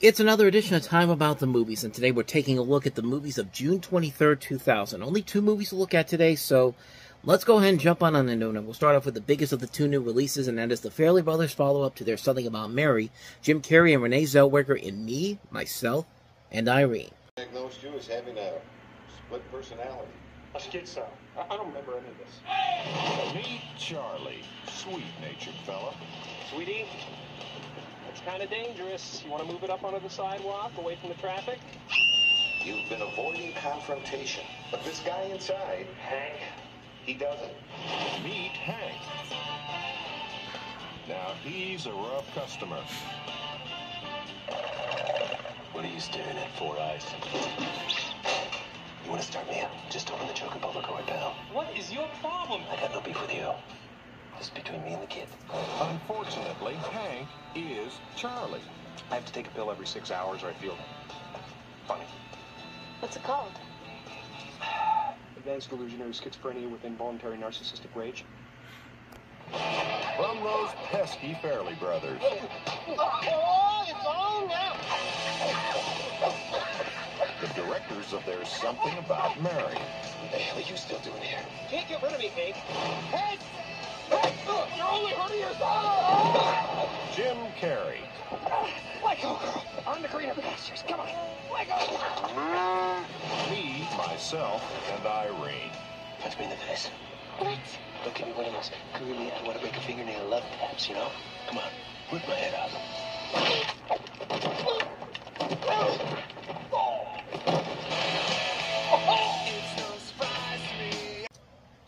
It's another edition of Time About the Movies, and today we're taking a look at the movies of June 23rd, 2000. Only two movies to look at today, so let's go ahead and jump on into them. We'll start off with the biggest of the two new releases, and that is the Farrelly Brothers follow-up to their Something About Mary, Jim Carrey and Renee Zellweger in Me, Myself, and Irene. Diagnosed you as having a split personality. A schizo. I, I don't remember any of this. Meet Charlie, sweet-natured fella. Sweetie, it's kind of dangerous. You want to move it up onto the sidewalk, away from the traffic? You've been avoiding confrontation, but this guy inside, Hank. he doesn't. Meet Hank. Now he's a rough customer. What are you staring at, Four Eyes? You want to start me up? Just open the choke and public right now. What is your problem? I got no beef with you. Just between me and the kid. Unfortunately, Hank is Charlie. I have to take a pill every six hours or I feel funny. What's it called? Advanced illusionary schizophrenia with involuntary narcissistic rage. From those pesky Farrelly brothers. Oh, it's on now. The directors of There's Something About Mary. What the hell are you still doing here? Can't get rid of me, Hank. Hank! Jim Carrey. Let go, girl. On the greener pastures. Come on. Let go. Me, myself, and Irene. Punch me in the face. What? Don't give me one of those girly, I want to break a fingernail love taps, you know? Come on, whip my head out.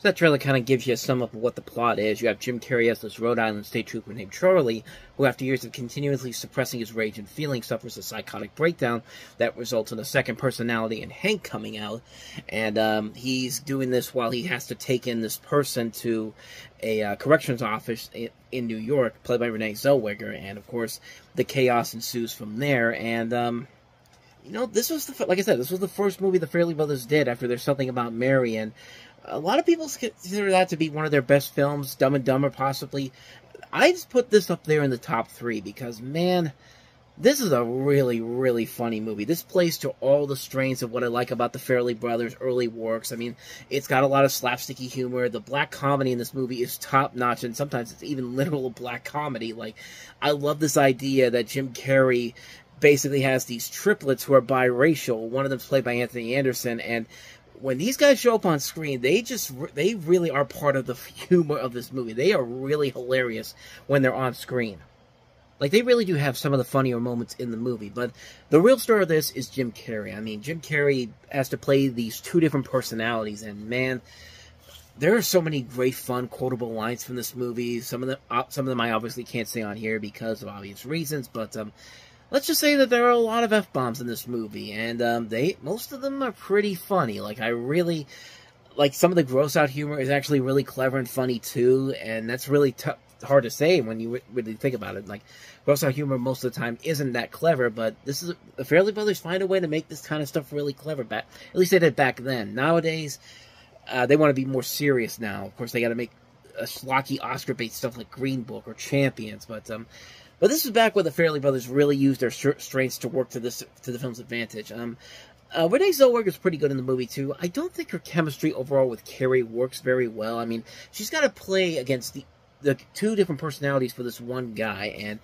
So that trailer kind of gives you a sum up of what the plot is. You have Jim Carrey as this Rhode Island state trooper named Charlie, who after years of continuously suppressing his rage and feelings suffers a psychotic breakdown that results in a second personality and Hank coming out. And um, he's doing this while he has to take in this person to a uh, corrections office in, in New York, played by Renee Zellweger. And of course, the chaos ensues from there. And um, you know, this was the like I said, this was the first movie the Farrelly Brothers did after there's something about Mary, and a lot of people consider that to be one of their best films, Dumb and Dumber possibly. I just put this up there in the top three because man, this is a really, really funny movie. This plays to all the strains of what I like about the Farrelly Brothers' early works. I mean, it's got a lot of slapsticky humor. The black comedy in this movie is top notch, and sometimes it's even literal black comedy. Like, I love this idea that Jim Carrey basically has these triplets who are biracial. One of them's played by Anthony Anderson, and when these guys show up on screen, they just they really are part of the humor of this movie. They are really hilarious when they're on screen. Like they really do have some of the funnier moments in the movie, but the real star of this is Jim Carrey. I mean, Jim Carrey has to play these two different personalities, and man, there are so many great, fun, quotable lines from this movie. Some of them, uh, some of them, I obviously can't say on here because of obvious reasons, but um, let's just say that there are a lot of f bombs in this movie, and um, they most of them are pretty funny. Like I really like some of the gross out humor is actually really clever and funny too, and that's really t- hard to say when you really think about it. Like gross out humor most of the time isn't that clever, but this is the Farrelly Brothers find a way to make this kind of stuff really clever. Back at least they did back then. Nowadays, uh, they want to be more serious now. Of course, they got to make a schlocky Oscar bait stuff like Green Book or Champions, but um, but this is back when the Farrelly Brothers really used their strengths to work to this to the film's advantage. Um, uh, Renee Zellweger is pretty good in the movie too. I don't think her chemistry overall with Carrey works very well. I mean, she's got to play against the the two different personalities for this one guy, and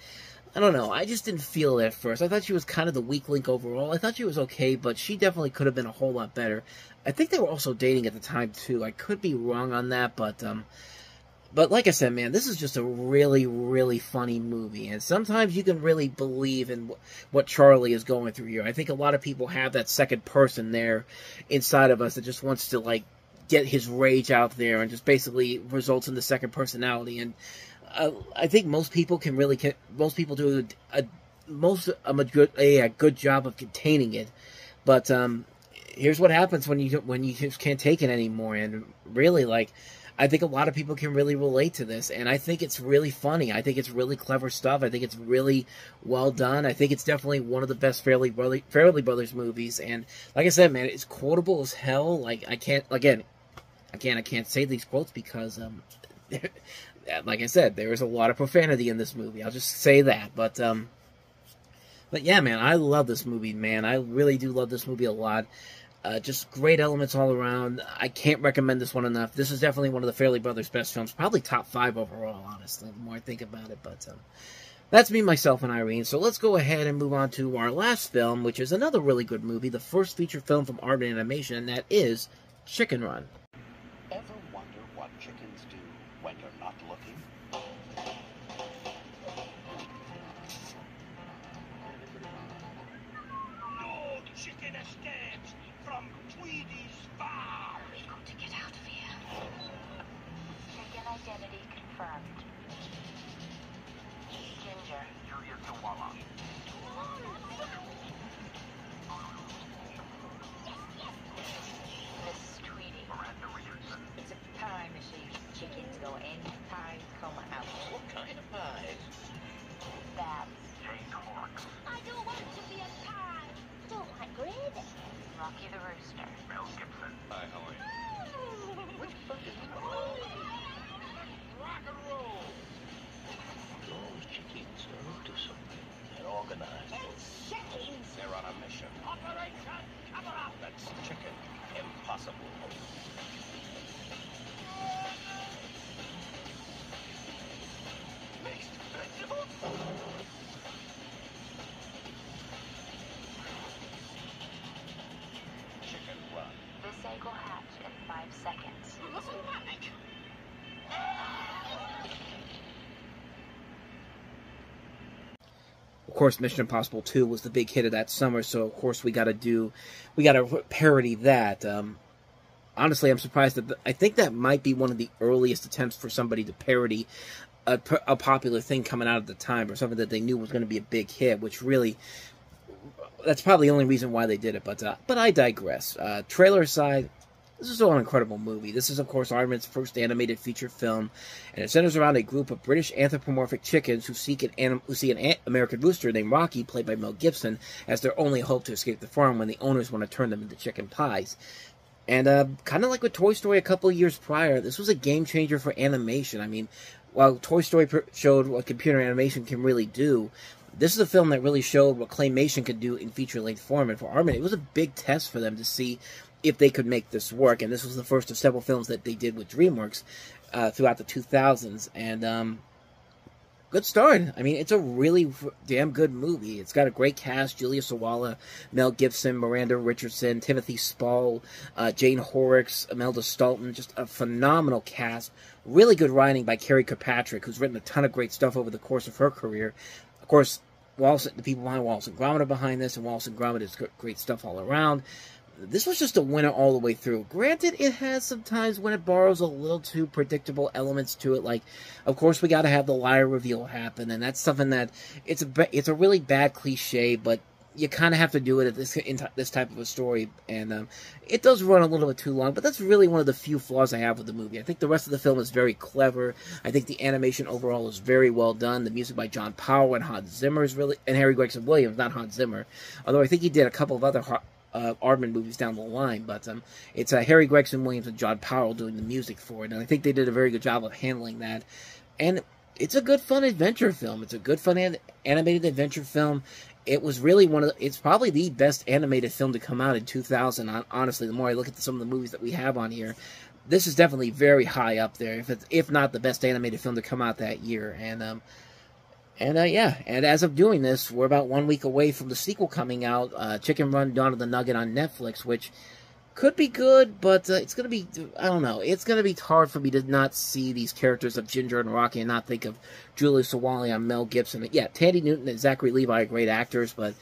I don't know. I just didn't feel it at first. I thought she was kind of the weak link overall. I thought she was okay, but she definitely could have been a whole lot better. I think they were also dating at the time too. I could be wrong on that, but um, but like I said, man, this is just a really, really funny movie, and sometimes you can really believe in what Charlie is going through here. I think a lot of people have that second person there inside of us that just wants to like get his rage out there, and just basically results in the second personality. And uh, I think most people can really, can, most people do a, a most um, a good a, a good job of containing it, but um, here's what happens when you when you just can't take it anymore, and really like I think a lot of people can really relate to this, and I think it's really funny. I think it's really clever stuff. I think it's really well done. I think it's definitely one of the best Farrelly Brothers, Farrelly Brothers movies. And like I said, man, it's quotable as hell. Like I can't again, again, I can't say these quotes because, um, like I said, there is a lot of profanity in this movie. I'll just say that. But um, But yeah, man, I love this movie, man. I really do love this movie a lot. Uh, just great elements all around. I can't recommend this one enough. This is definitely one of the Farrelly Brothers' best films. Probably top five overall, honestly, the more I think about it. But um, that's me, myself, and Irene. So let's go ahead and move on to our last film, which is another really good movie, the first feature film from Aardman Animation, and that is Chicken Run. Ever wonder what chickens do when you're not looking? No chicken escapes from Tweedy's farm. We got to get out of here. Chicken identity confirmed. Ginger. Julia Sawalha. Miss Tweedy. Miranda Richardson. It's a pie machine. Chickens go in, pies come out. What kind of pies? Babs. Jane Horrocks. I don't want to be a pie. Don't like bread. Rocky the Rooster. Mel Gibson. Hi, how are you? Which book is it? Rock and roll. Those chickens are up to something. They're organized. It's chickens. They're on a mission. Operation Cover Up. That's chicken. Impossible. Mixed vegetables. Will hatch in five seconds. Of course, Mission Impossible 2 was the big hit of that summer, so of course we got to do, we got to parody that. Um, honestly, I'm surprised that the, I think that might be one of the earliest attempts for somebody to parody a, a popular thing coming out at the time, or something that they knew was going to be a big hit. Which really, that's probably the only reason why they did it. But uh, but I digress. Uh, trailer aside, this is an incredible movie. This is, of course, Aardman's first animated feature film, and it centers around a group of British anthropomorphic chickens who seek an anim- who see an a- American rooster named Rocky, played by Mel Gibson, as their only hope to escape the farm when the owners want to turn them into chicken pies. And uh, kind of like with Toy Story a couple years prior, this was a game changer for animation. I mean, while Toy Story showed what computer animation can really do, this is a film that really showed what claymation could do in feature length form. And for Aardman, it was a big test for them to see if they could make this work. And this was the first of several films that they did with DreamWorks uh, throughout the 2000s. And um, good start. I mean, it's a really damn good movie. It's got a great cast: Julia Sawalha, Mel Gibson, Miranda Richardson, Timothy Spall, uh, Jane Horrocks, Imelda Staunton. Just a phenomenal cast. Really good writing by Karey Kirkpatrick, who's written a ton of great stuff over the course of her career. Of course, Wallace, the people behind Wallace and Gromit are behind this, and Wallace and Gromit is great stuff all around this was just a winner all the way through. Granted, it has sometimes when it borrows a little too predictable elements to it. Like, of course, we got to have the liar reveal happen, and that's something that it's a it's a really bad cliche, but you kind of have to do it at this in this type of a story, and um, it does run a little bit too long. But that's really one of the few flaws I have with the movie. I think the rest of the film is very clever. I think the animation overall is very well done. The music by John Powell and Hans Zimmer is really and Harry Gregson Williams, not Hans Zimmer, although I think he did a couple of other uh, movies down the line, but um, it's uh, Harry Gregson Williams and John Powell doing the music for it, and I think they did a very good job of handling that. And it's a good, fun adventure film. It's a good, fun an- animated adventure film. It was really one of the, it's probably the best animated film to come out in 2000. Honestly, the more I look at some of the movies that we have on here, this is definitely very high up there, if it's, if not the best animated film to come out that year. And um, and uh, yeah, and as of doing this, we're about one week away from the sequel coming out, uh, Chicken Run Dawn of the Nugget on Netflix, which could be good, but uh, it's gonna be I don't know. It's gonna be hard for me to not see these characters of Ginger and Rocky and not think of Julie Sawalha and Mel Gibson. Yeah, Thandie Newton and Zachary Levi are great actors, but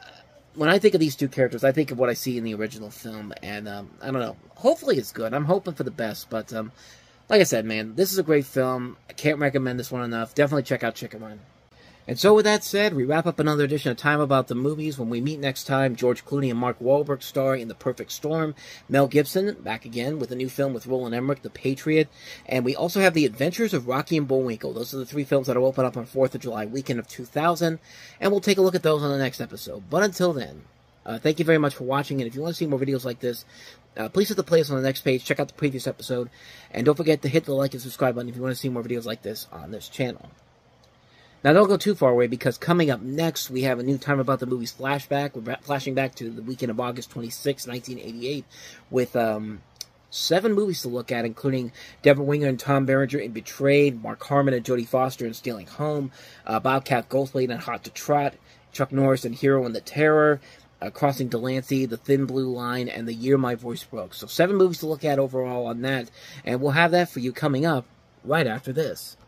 uh, when I think of these two characters, I think of what I see in the original film, and um, I don't know. Hopefully, it's good. I'm hoping for the best, but um, like I said, man, this is a great film. I can't recommend this one enough. Definitely check out Chicken Run. And so, with that said, we wrap up another edition of Time About the Movies. When we meet next time, George Clooney and Mark Wahlberg star in The Perfect Storm. Mel Gibson back again with a new film with Roland Emmerich, The Patriot. And we also have The Adventures of Rocky and Bullwinkle. Those are the three films that will open up on 4th of July weekend of 2000. And we'll take a look at those on the next episode. But until then, uh, thank you very much for watching. And if you want to see more videos like this, uh, please hit the playlist on the next page. Check out the previous episode. And don't forget to hit the like and subscribe button if you want to see more videos like this on this channel. Now, don't go too far away because coming up next, we have a new time about the movie's flashback. We're flashing back to the weekend of August 26, 1988, with um, seven movies to look at, including Deborah Winger and Tom Berenger in Betrayed, Mark Harmon and Jodie Foster in Stealing Home, uh, Bobcat Goldthwait in Hot to Trot, Chuck Norris and Hero and the Terror, uh, Crossing Delancey, The Thin Blue Line, and The Year My Voice Broke. So seven movies to look at overall on that, and we'll have that for you coming up right after this.